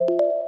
you